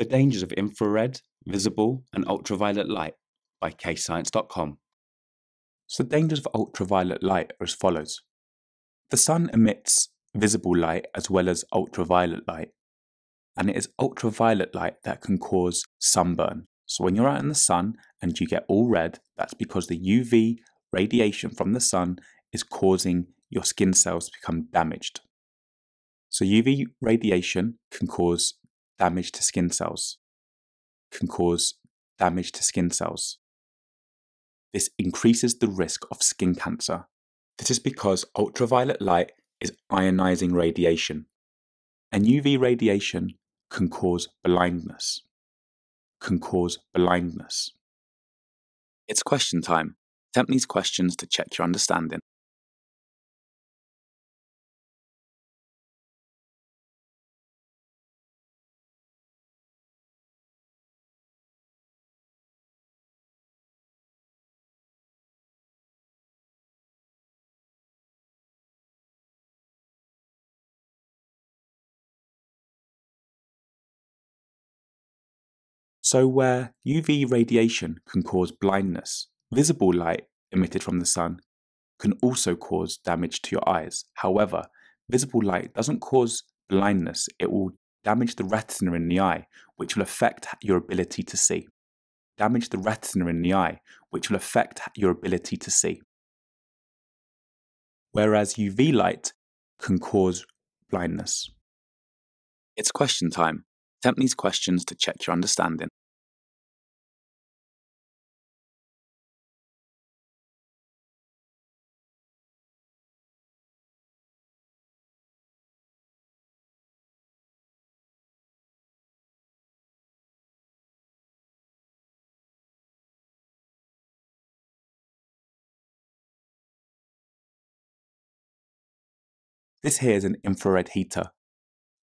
The Dangers of Infrared, Visible, and Ultraviolet Light by kayscience.com. So, the dangers of ultraviolet light are as follows The sun emits visible light as well as ultraviolet light, and it is ultraviolet light that can cause sunburn. So, when you're out in the sun and you get all red, that's because the UV radiation from the sun is causing your skin cells to become damaged. So, UV radiation can cause damage to skin cells, can cause damage to skin cells. This increases the risk of skin cancer. This is because ultraviolet light is ionizing radiation, and UV radiation can cause blindness. Can cause blindness. It's question time. Attempt these questions to check your understanding. So, where UV radiation can cause blindness, visible light emitted from the sun can also cause damage to your eyes. However, visible light doesn't cause blindness, it will damage the retina in the eye, which will affect your ability to see. Damage the retina in the eye, which will affect your ability to see. Whereas UV light can cause blindness. It's question time. Attempt these questions to check your understanding. This here is an infrared heater.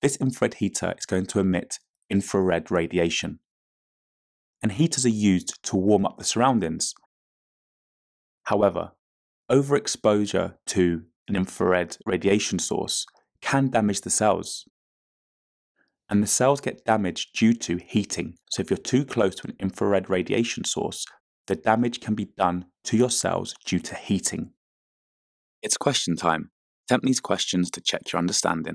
This infrared heater is going to emit infrared radiation. And heaters are used to warm up the surroundings. However, overexposure to an infrared radiation source can damage the cells. And the cells get damaged due to heating. So if you're too close to an infrared radiation source, the damage can be done to your cells due to heating. It's question time. Attempt these questions to check your understanding.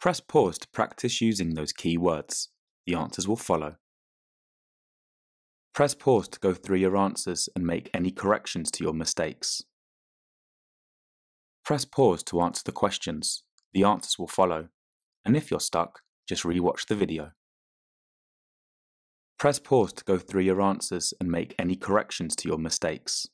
Press pause to practice using those key words. The answers will follow. Press pause to go through your answers and make any corrections to your mistakes. Press pause to answer the questions. The answers will follow. And if you're stuck, just rewatch the video. Press pause to go through your answers and make any corrections to your mistakes.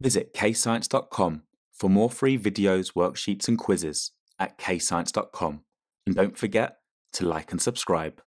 Visit kayscience.com for more free videos, worksheets, and quizzes at kayscience.com. And don't forget to like and subscribe.